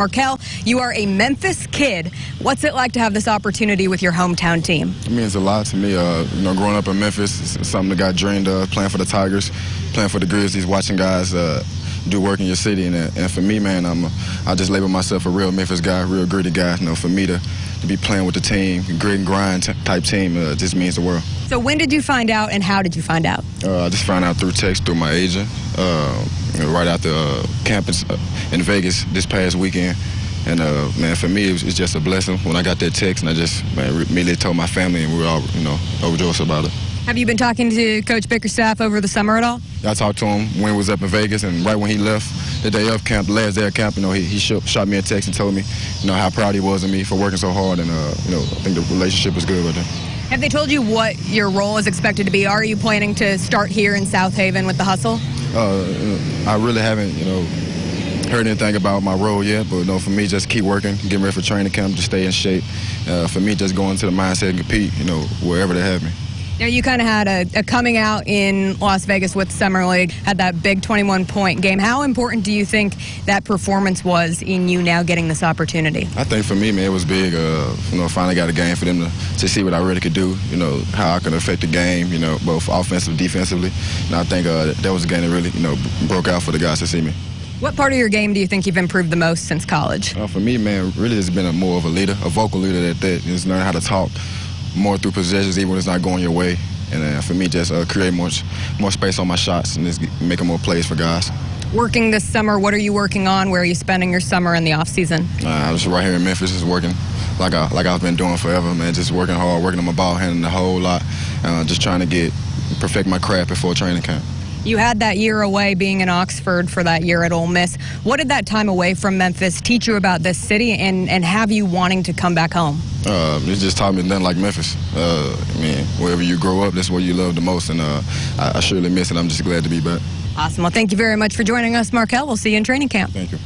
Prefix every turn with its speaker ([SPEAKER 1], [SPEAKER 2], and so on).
[SPEAKER 1] Markel, you are a Memphis kid. What's it like to have this opportunity with your hometown team?
[SPEAKER 2] It means a lot to me. Uh, you know, growing up in Memphis, it's something that got dreamed of. Playing for the Tigers, playing for the Grizzlies, watching guys uh, do work in your city, and, and for me, man, I'm a, I just label myself a real Memphis guy, real gritty guy. You know, for me to to be playing with the team, grit and grind type team, uh, just means the world.
[SPEAKER 1] So when did you find out, and how did you find out?
[SPEAKER 2] Uh, I just found out through text through my agent uh, right after uh, campus uh, in Vegas this past weekend. And uh, man, for me, it was, it's just a blessing when I got that text, and I just man, immediately told my family, and we were all, you know, overjoyed about it.
[SPEAKER 1] Have you been talking to Coach Bickerstaff over the summer at all?
[SPEAKER 2] I talked to him when he was up in Vegas, and right when he left, the day of camp, the last day of camp, you know, he, he shot me a text and told me, you know, how proud he was of me for working so hard, and uh, you know, I think the relationship was good with him.
[SPEAKER 1] Have they told you what your role is expected to be? Are you planning to start here in Southaven with the hustle?
[SPEAKER 2] Uh, I really haven't, you know, heard anything about my role yet, but you know, for me, just keep working, getting ready for training camp to stay in shape. Uh, for me, just going to the mindset and compete, you know, wherever they have me.
[SPEAKER 1] Now, you kind of had a, a, coming out in Las Vegas with Summer League, had that big 21 point game. How important do you think that performance was in you now getting this opportunity?
[SPEAKER 2] I think for me, man, it was big. Uh, you know, finally got a game for them to, to see what I really could do, you know, how I could affect the game, you know, both offensively, and defensively. And I think uh, that was a game that really, you know, broke out for the guys to see me.
[SPEAKER 1] What part of your game do you think you've improved the most since college?
[SPEAKER 2] Uh, for me, man, really it's been a more of a leader, a vocal leader at that. Just learning how to talk more through possessions, even when it's not going your way. And uh, for me, just uh, create more, more space on my shots and just making more plays for guys.
[SPEAKER 1] Working this summer, what are you working on? Where are you spending your summer in the off season?
[SPEAKER 2] Uh, I'm just right here in Memphis, just working like I like I've been doing forever, man. Just working hard, working on my ball handling a whole lot, uh, just trying to get perfect my craft before training camp.
[SPEAKER 1] You had that year away being in Oxford for that year at Ole Miss. What did that time away from Memphis teach you about this city and, and have you wanting to come back home?
[SPEAKER 2] Uh, it just taught me nothing like Memphis. Uh, I mean, wherever you grow up, that's where you love the most, and uh, I, I surely miss it. I'm just glad to be back.
[SPEAKER 1] Awesome. Well, thank you very much for joining us, Markel. We'll see you in training camp.
[SPEAKER 2] Thank you.